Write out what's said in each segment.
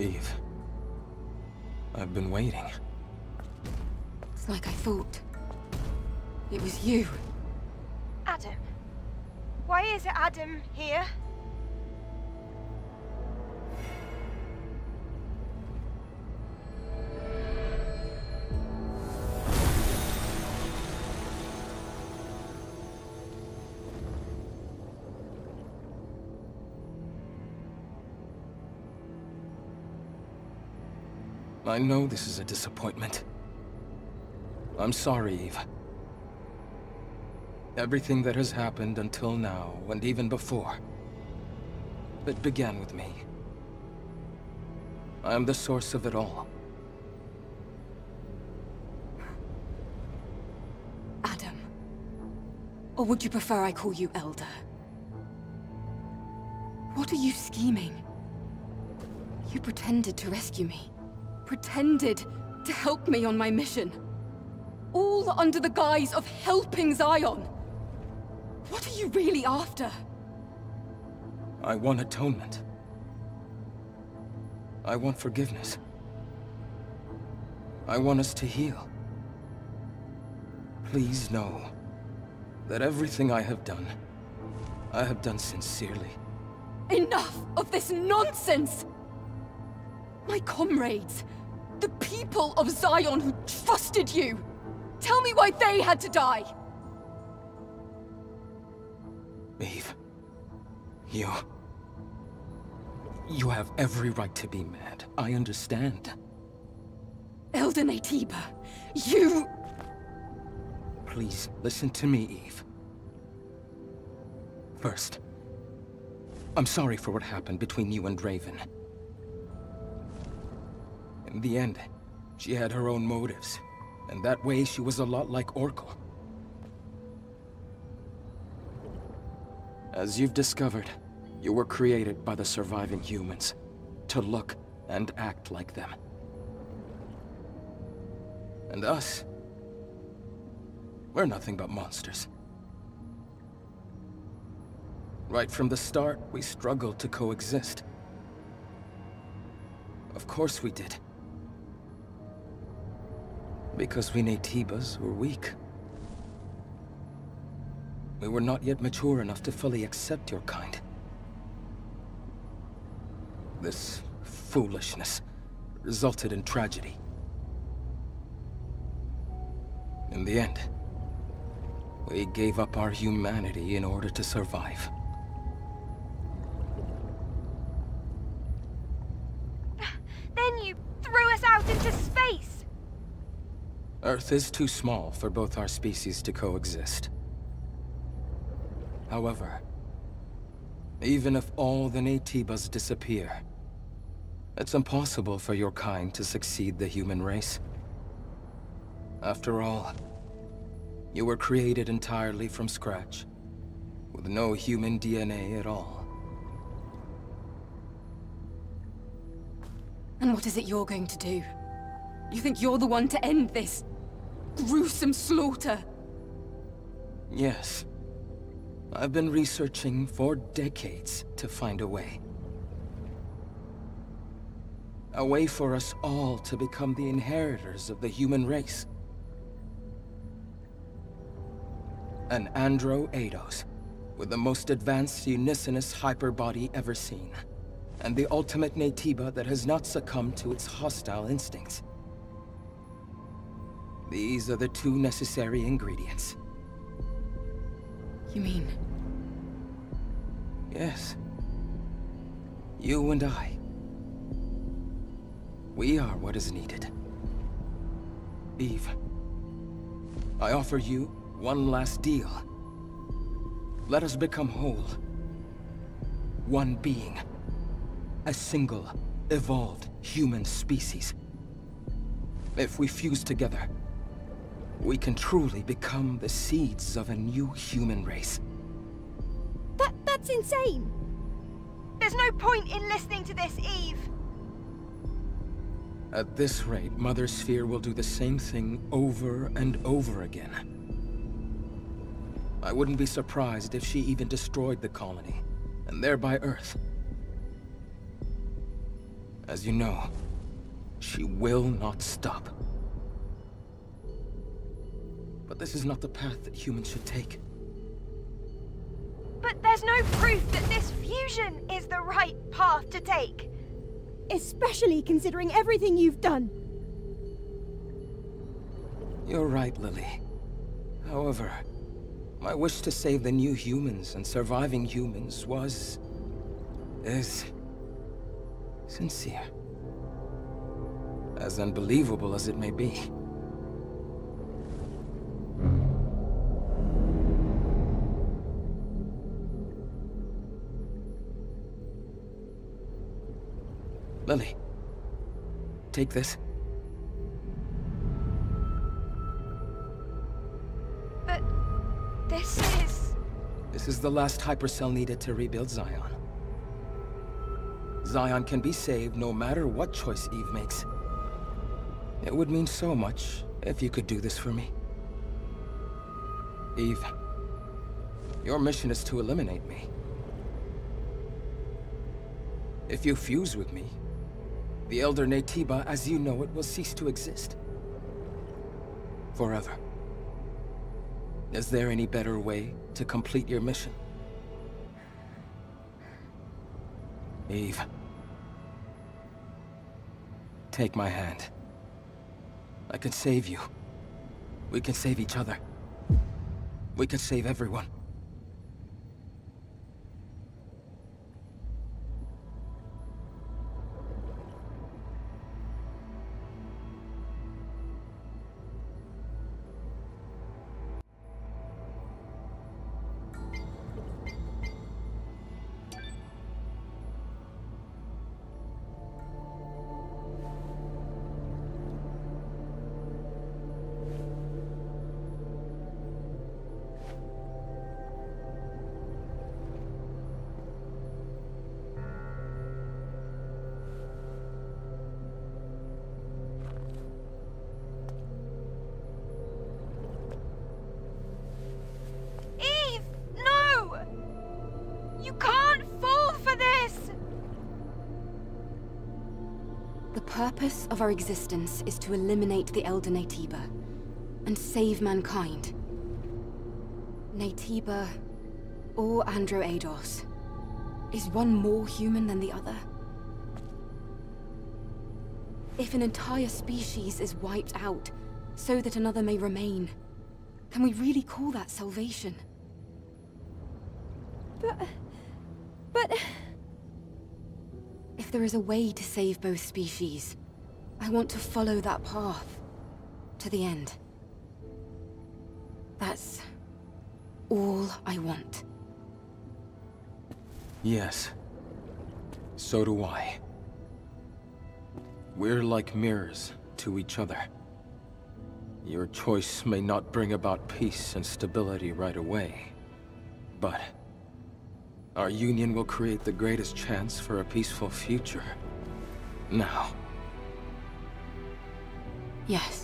Eve. I've been waiting. It's like I thought. It was you. Adam. Why is it Adam here? I know this is a disappointment. I'm sorry, Eve. Everything that has happened until now, and even before, it began with me. I am the source of it all. Adam. Or would you prefer I call you Elder? What are you scheming? You pretended to rescue me. Pretended to help me on my mission. All under the guise of helping Xion. What are you really after? I want atonement. I want forgiveness. I want us to heal. Please know that everything I have done, I have done sincerely. Enough of this nonsense! My comrades, the people of Xion who trusted you, tell me why they had to die! Eve, you... You have every right to be mad. I understand. Elder Naytiba, you... Please, listen to me, Eve. First, I'm sorry for what happened between you and Raven. In the end, she had her own motives, and that way she was a lot like Orcal. As you've discovered, you were created by the surviving humans, to look and act like them. And us, we're nothing but monsters. Right from the start, we struggled to coexist. Of course we did. Because we Naytibas were weak. We were not yet mature enough to fully accept your kind. This foolishness resulted in tragedy. In the end, we gave up our humanity in order to survive. Earth is too small for both our species to coexist. However, even if all the Naytibas disappear, it's impossible for your kind to succeed the human race. After all, you were created entirely from scratch, with no human DNA at all. And what is it you're going to do? You think you're the one to end this gruesome slaughter? Yes. I've been researching for decades to find a way. A way for us all to become the inheritors of the human race. An Andro Eidos, with the most advanced unicinous hyperbody ever seen. And the ultimate Naytiba that has not succumbed to its hostile instincts. These are the two necessary ingredients. You mean... Yes. You and I. We are what is needed. Eve, I offer you one last deal. Let us become whole. One being. A single, evolved human species. If we fuse together, we can truly become the seeds of a new human race. That, that's insane! There's no point in listening to this, Eve! At this rate, Mother Sphere will do the same thing over and over again. I wouldn't be surprised if she even destroyed the colony, and thereby Earth. As you know, she will not stop. But this is not the path that humans should take. But there's no proof that this fusion is the right path to take. Especially considering everything you've done. You're right, Lily. However, my wish to save the new humans and surviving humans was... is... sincere. As unbelievable as it may be. Lily, take this. But this is... This is the last hypercell needed to rebuild Xion. Xion can be saved no matter what choice Eve makes. It would mean so much if you could do this for me. Eve, your mission is to eliminate me. If you fuse with me, the Elder Naytiba as you know it will cease to exist. Forever. Is there any better way to complete your mission? Eve. Take my hand. I can save you. We can save each other. We can save everyone. Of our existence is to eliminate the Elder Naytiba and save mankind. Naytiba or Andro Eidos. Is one more human than the other? If an entire species is wiped out so that another may remain, can we really call that salvation? But... But... If there is a way to save both species, I want to follow that path. To the end. That's... all I want. Yes. So do I. We're like mirrors to each other. Your choice may not bring about peace and stability right away, but our union will create the greatest chance for a peaceful future. Now. Yes.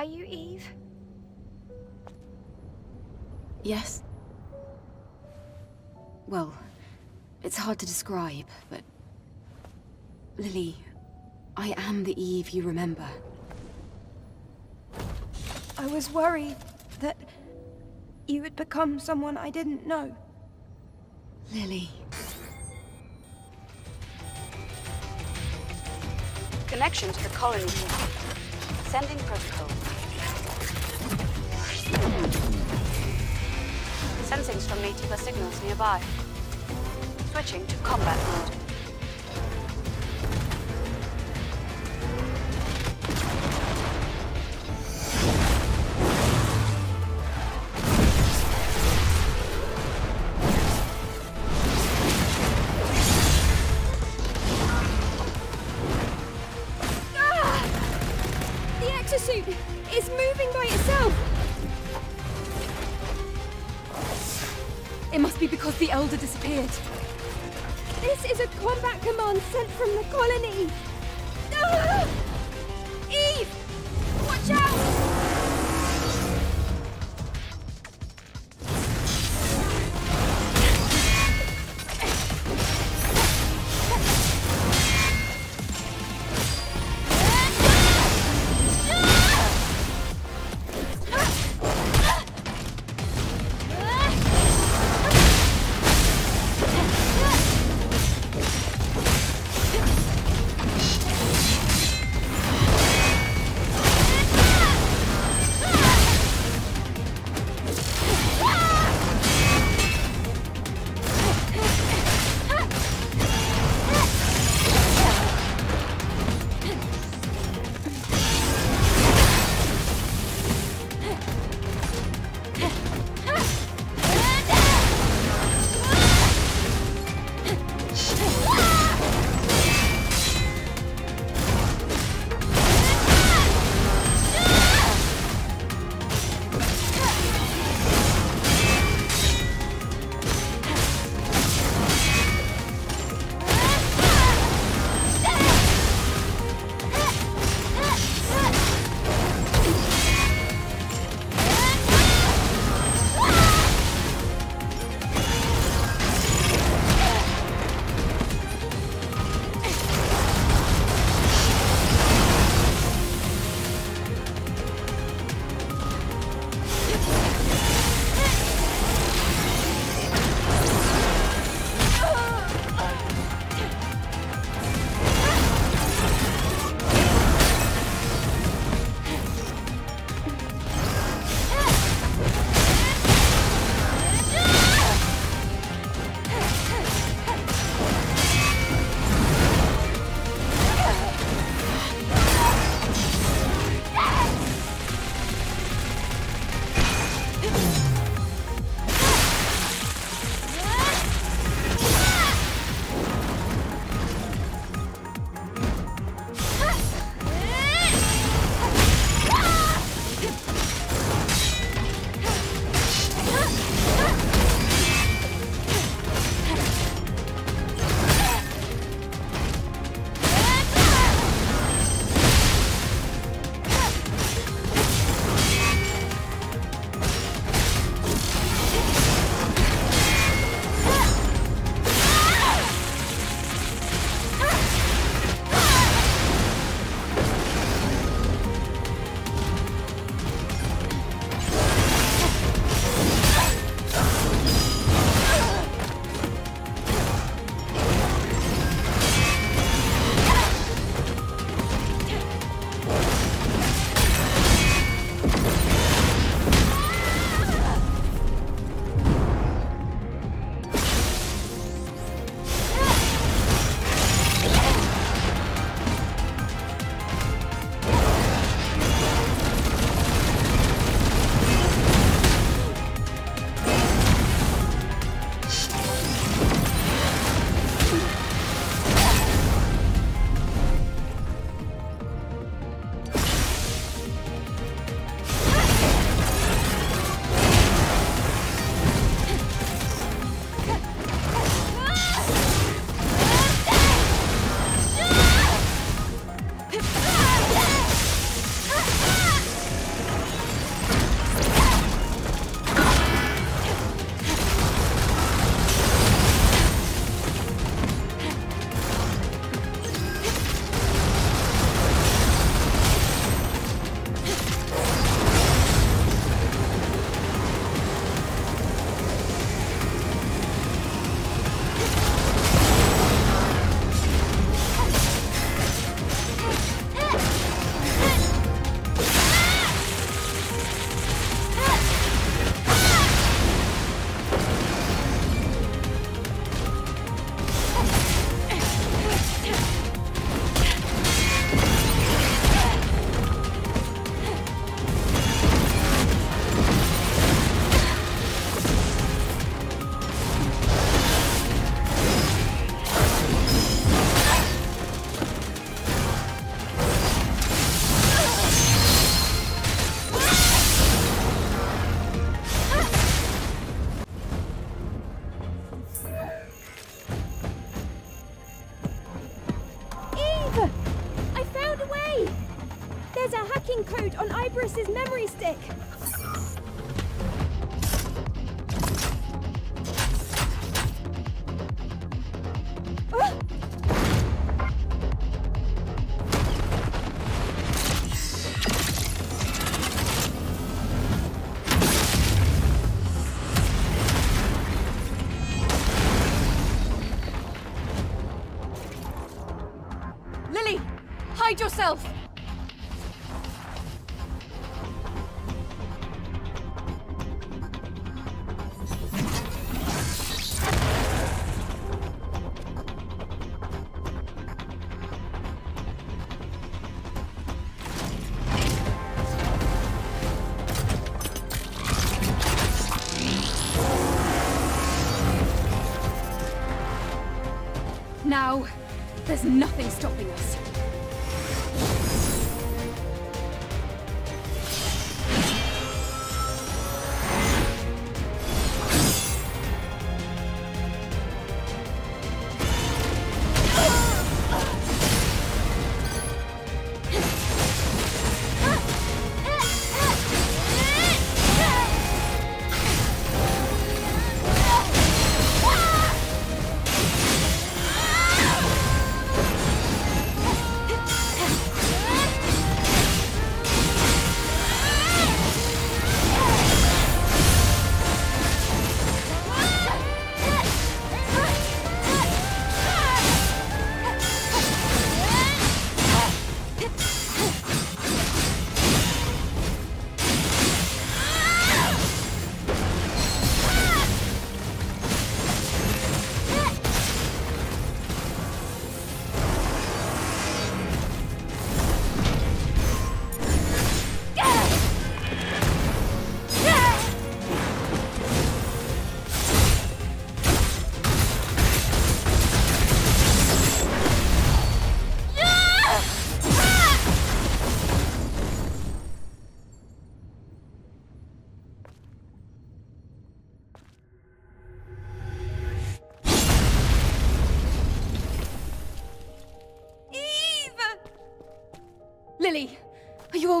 Are you Eve? Yes. Well, it's hard to describe, but... Lily, I am the Eve you remember. I was worried that you had become someone I didn't know. Lily. Connection to the colony. Sending protocol. Sensings from Naytiba signals nearby. Switching to combat mode. from the colony!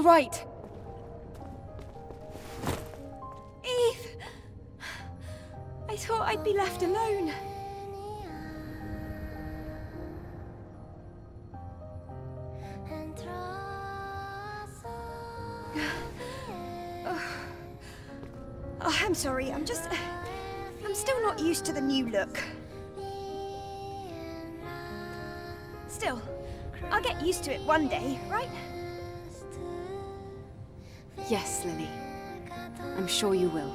All right? Eve! I thought I'd be left alone. Oh, I'm sorry, I'm just... I'm still not used to the new look. Still, I'll get used to it one day, right? Yes, Lily. I'm sure you will.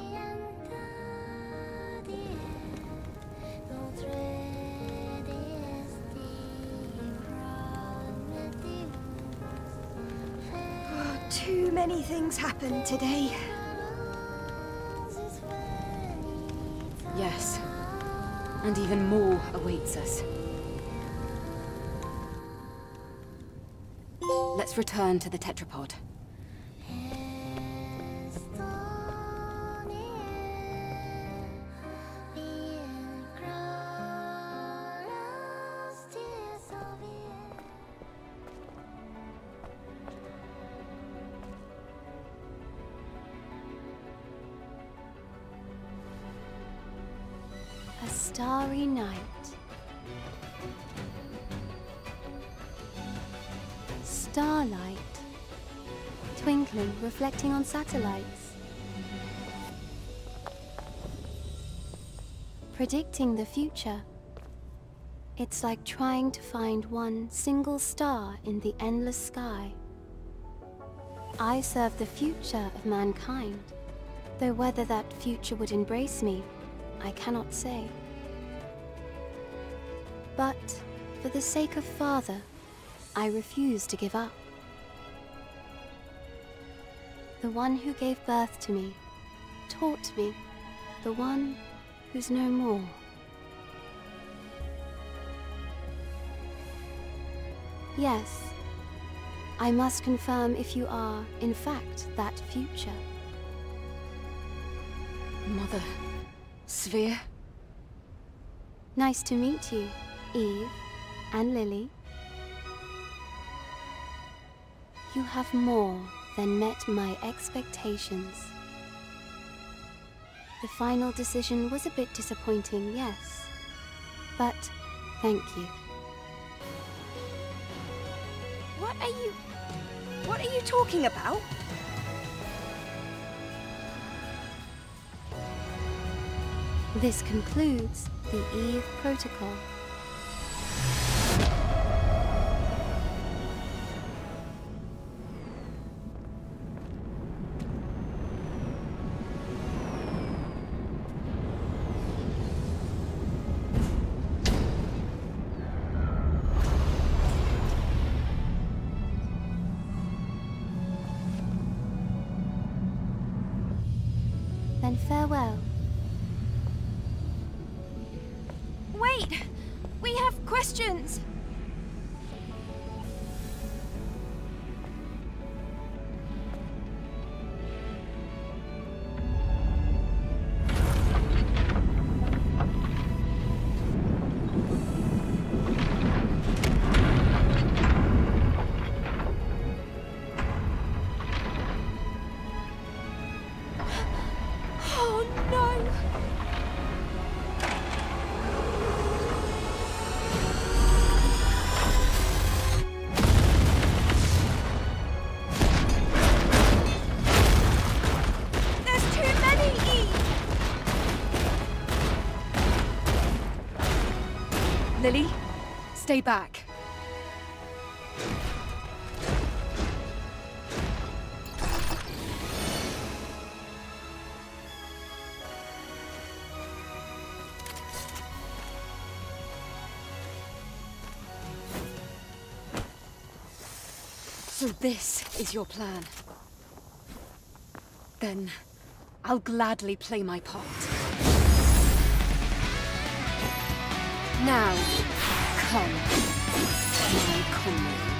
Too many things happened today. Yes. And even more awaits us. Let's return to the tetrapod. Starlight. Twinkling, reflecting on satellites. Predicting the future. It's like trying to find one single star in the endless sky. I serve the future of mankind, though whether that future would embrace me I cannot say. But for the sake of father, I refuse to give up. The one who gave birth to me, taught me, the one who's no more. Yes, I must confirm if you are, in fact, that future. Mother. Sphere? Nice to meet you, Eve and Lily. You have more than met my expectations. The final decision was a bit disappointing, yes. But thank you. What are you... What are you talking about? This concludes the Eve Protocol. Farewell. Wait! We have questions! Stay back. So this is your plan. Then I'll gladly play my part. Now, come, my comrades.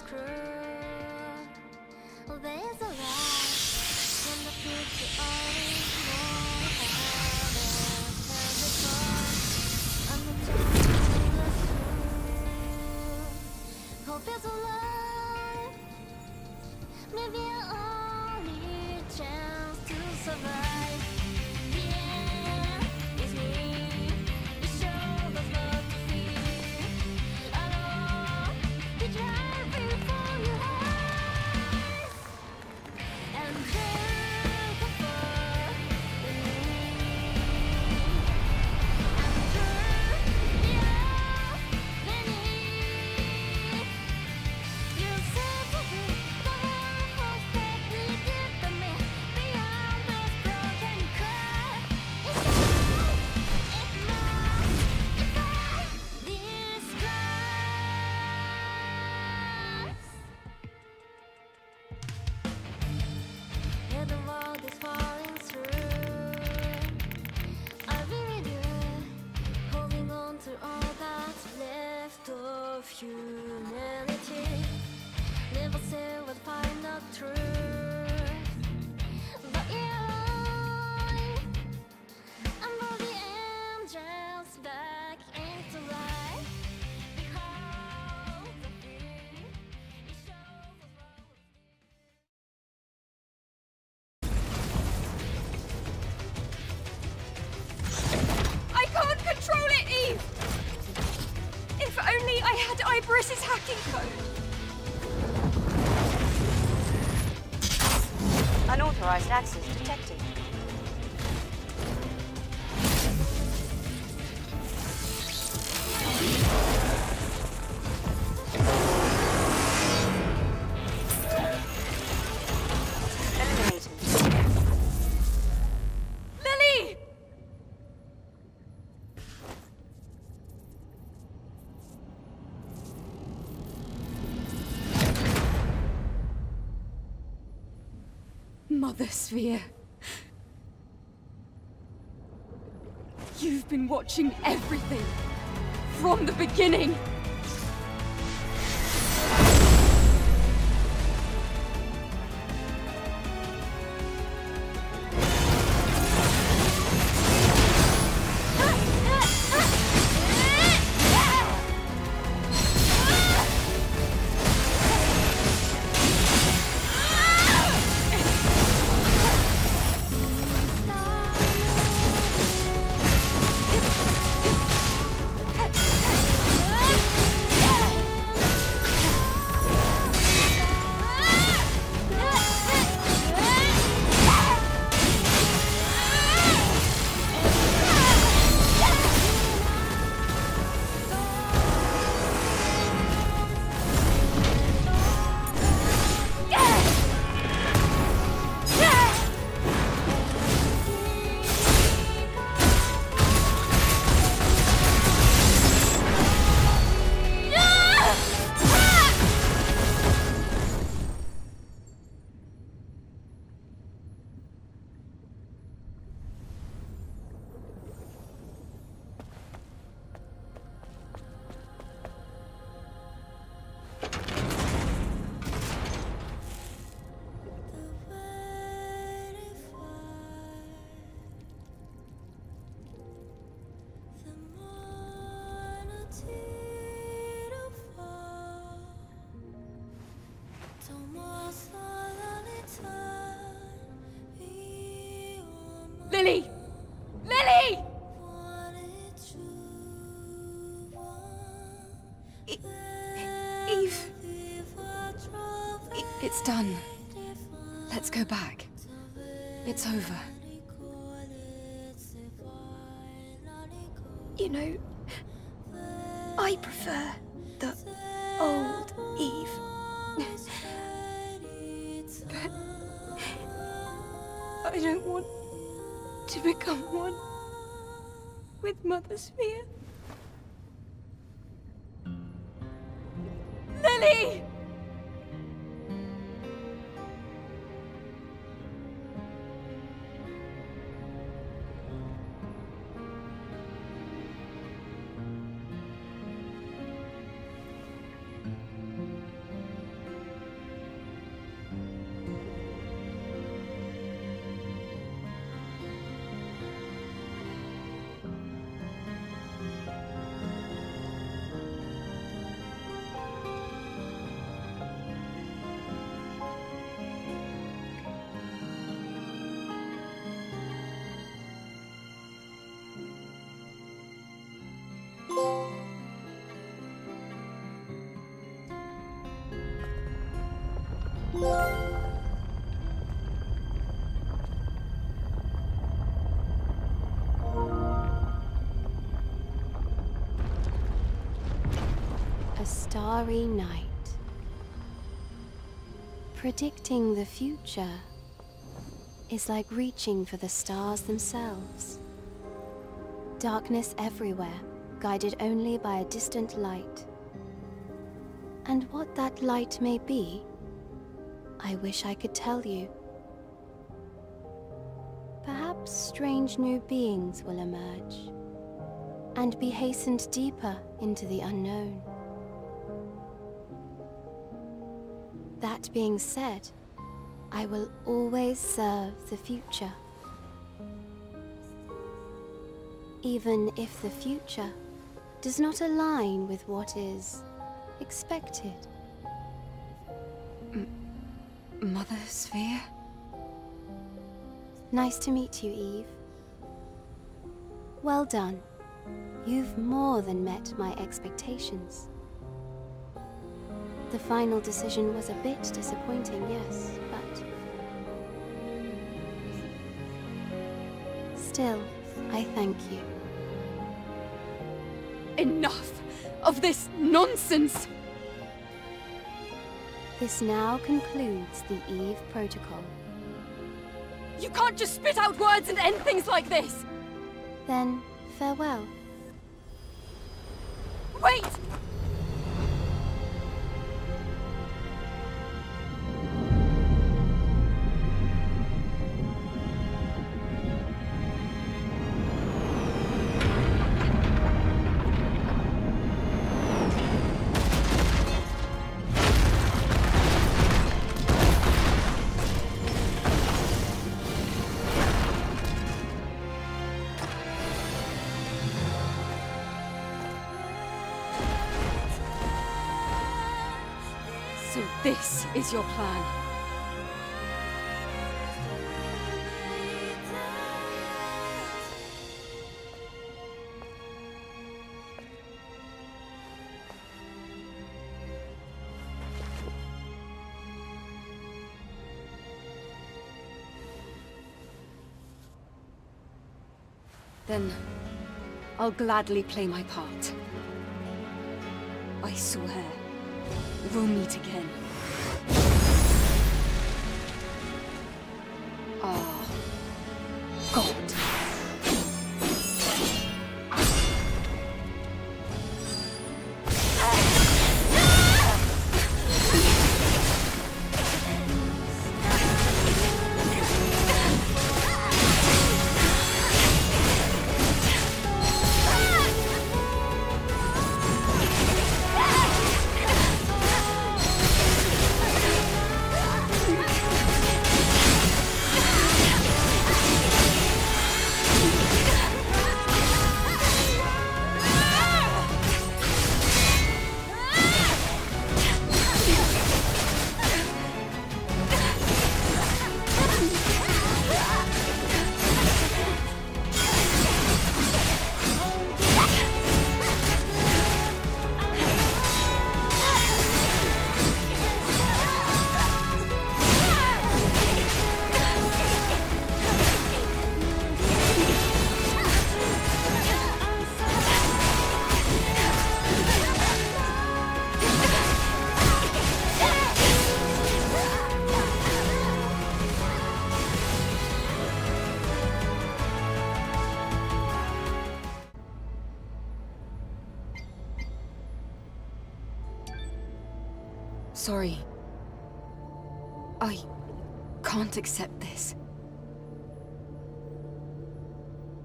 it's cruel. There's a light in the future, always more. I'm. Hope is hacking code. Unauthorized access detected. Mother Sphere. You've been watching everything. From the beginning. Lily! Lily! Eve! It's done. Let's go back. It's over. You know, A starry night. Predicting the future is like reaching for the stars themselves. Darkness everywhere, guided only by a distant light. And what that light may be, I wish I could tell you. Perhaps strange new beings will emerge and be hastened deeper into the unknown. That being said, I will always serve the future. Even if the future does not align with what is expected. Mother Sphere? Nice to meet you, Eve. Well done. You've more than met my expectations. The final decision was a bit disappointing, yes, but... Still, I thank you. Enough of this nonsense! This now concludes the Eve Protocol. You can't just spit out words and end things like this! Then, farewell. Wait! This is your plan. Then I'll gladly play my part. I swear, we'll meet again. Sorry. I can't accept this.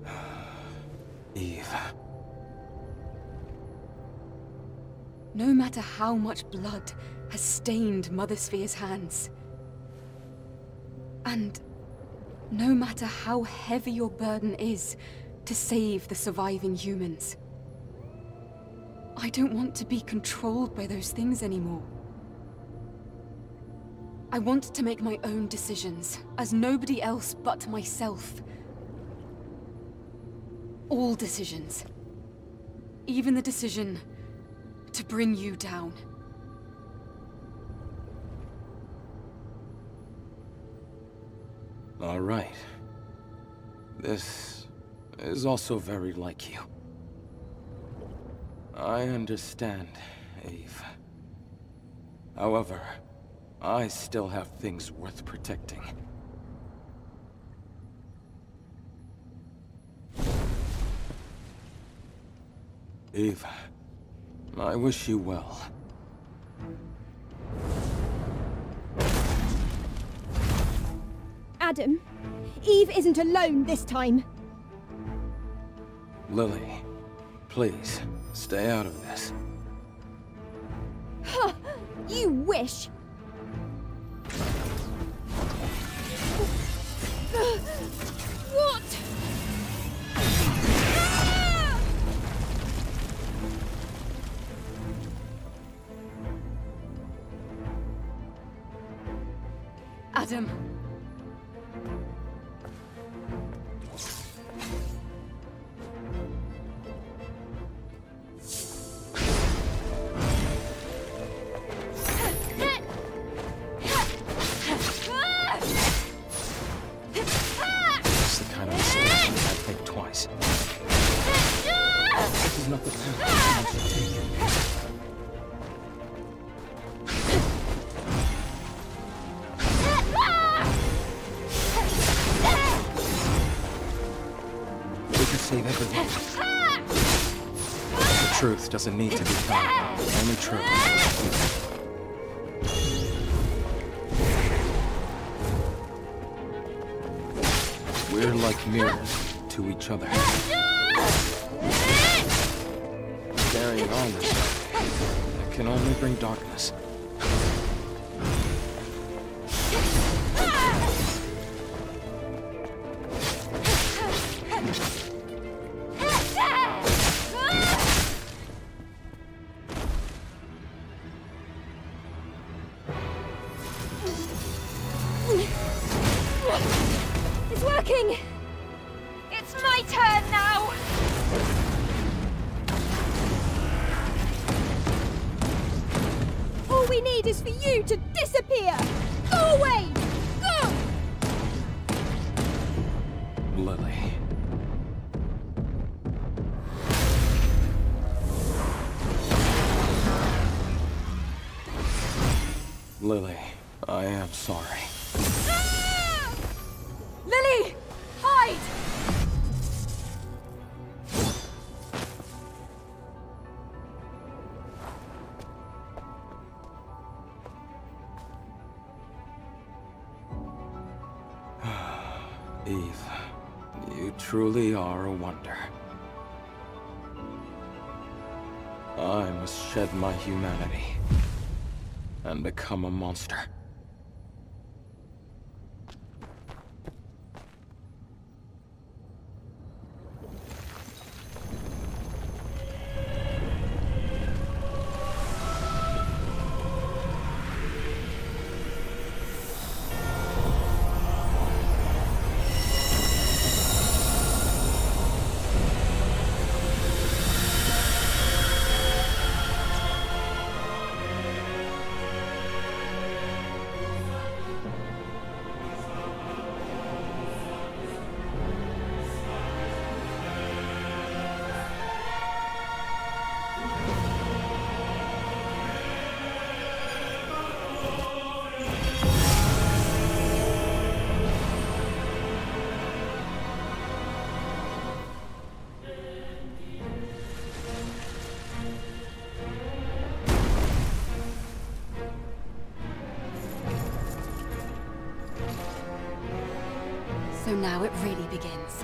Eve. No matter how much blood has stained Mother Sphere's hands. And no matter how heavy your burden is to save the surviving humans. I don't want to be controlled by those things anymore. I want to make my own decisions, as nobody else but myself. All decisions. Even the decision to bring you down. All right. This is also very like you. I understand Eve. However, I still have things worth protecting. Eve, I wish you well. Adam, Eve isn't alone this time. Lily, please, stay out of this. You wish. What? Adam. Mirrors to each other. Carrying on this way, it can only bring darkness. Shed my humanity and become a monster. Now it really begins.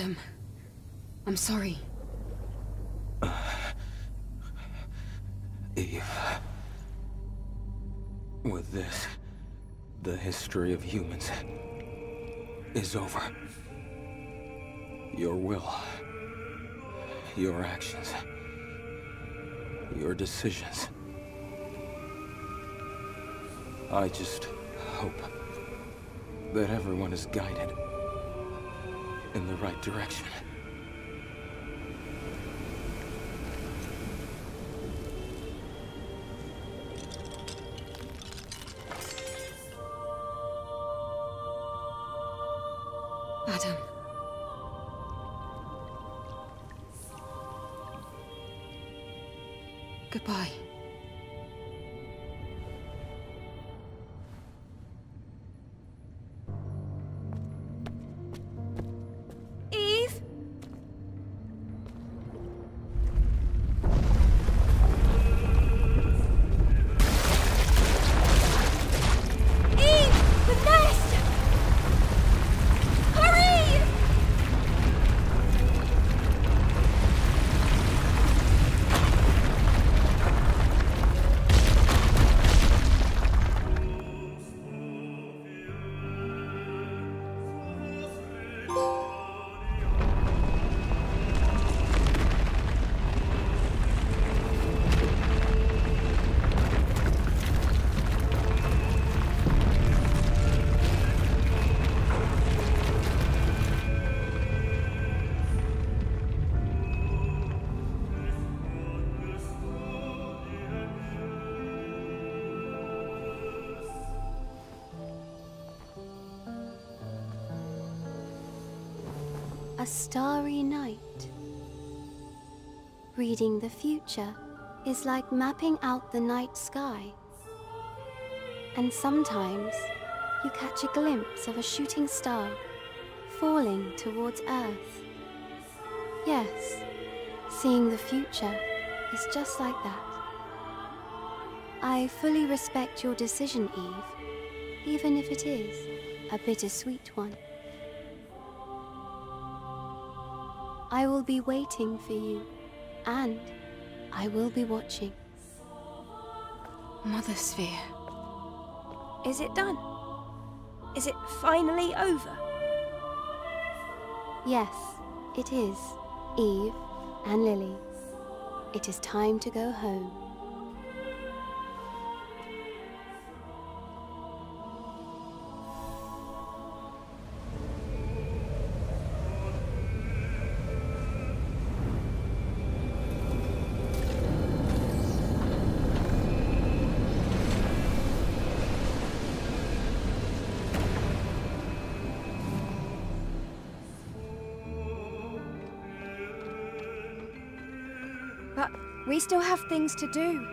Adam, I'm sorry. Uh, Eve. With this, the history of humans is over. Your will, your actions, your decisions. I just hope that everyone is guided in the right direction. A starry night. Reading the future is like mapping out the night sky. And sometimes you catch a glimpse of a shooting star falling towards Earth. Yes, seeing the future is just like that. I fully respect your decision, Eve, even if it is a bittersweet one. I will be waiting for you, and I will be watching. Mother Sphere. Is it done? Is it finally over? Yes, it is, Eve and Lily. It is time to go home. Still have things to do.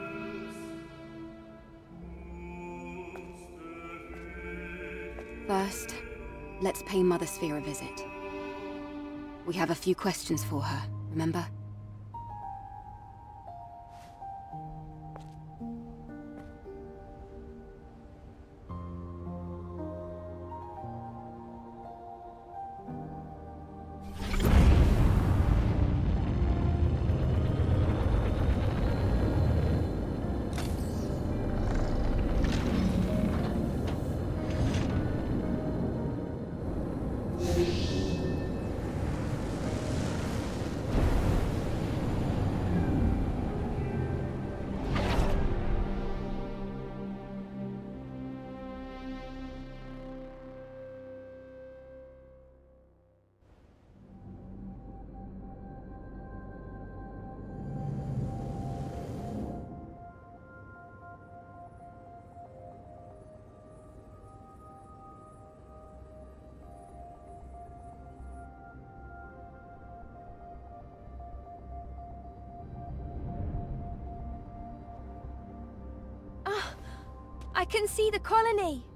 First, let's pay Mother Sphere a visit. We have a few questions for her, remember? I can see the colony.